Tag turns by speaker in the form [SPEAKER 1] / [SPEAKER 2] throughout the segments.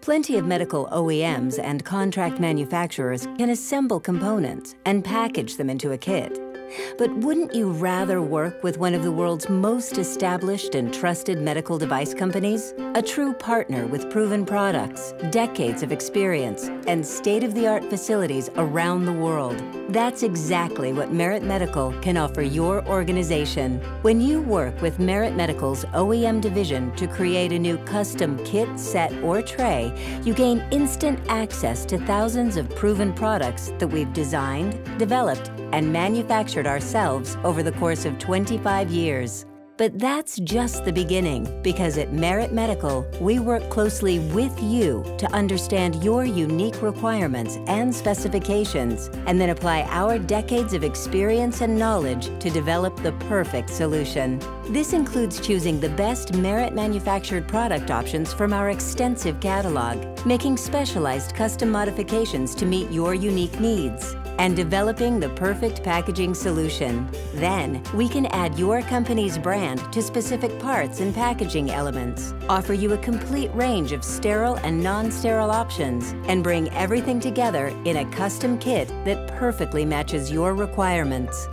[SPEAKER 1] Plenty of medical OEMs and contract manufacturers can assemble components and package them into a kit. But wouldn't you rather work with one of the world's most established and trusted medical device companies? A true partner with proven products, decades of experience, and state-of-the-art facilities around the world. That's exactly what Merit Medical can offer your organization. When you work with Merit Medical's OEM division to create a new custom kit, set, or tray, you gain instant access to thousands of proven products that we've designed, developed, and manufactured ourselves over the course of 25 years. But that's just the beginning, because at Merit Medical, we work closely with you to understand your unique requirements and specifications, and then apply our decades of experience and knowledge to develop the perfect solution. This includes choosing the best Merit manufactured product options from our extensive catalog, making specialized custom modifications to meet your unique needs, and developing the perfect packaging solution. Then, we can add your company's brand to specific parts and packaging elements, offer you a complete range of sterile and non-sterile options, and bring everything together in a custom kit that perfectly matches your requirements.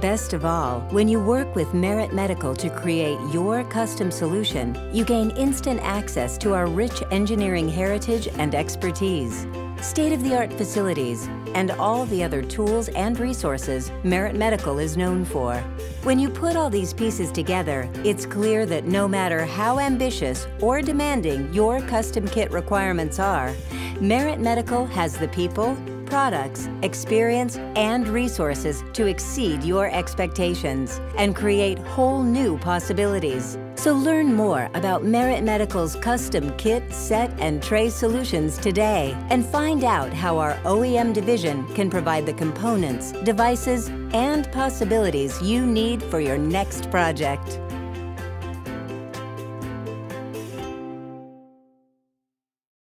[SPEAKER 1] Best of all, when you work with Merit Medical to create your custom solution, you gain instant access to our rich engineering heritage and expertise, state-of-the-art facilities, and all the other tools and resources Merit Medical is known for. When you put all these pieces together, it's clear that no matter how ambitious or demanding your custom kit requirements are, Merit Medical has the people, products, experience, and resources to exceed your expectations and create whole new possibilities. So learn more about Merit Medical's custom kit, set, and tray solutions today and find out how our OEM division can provide the components, devices, and possibilities you need for your next project.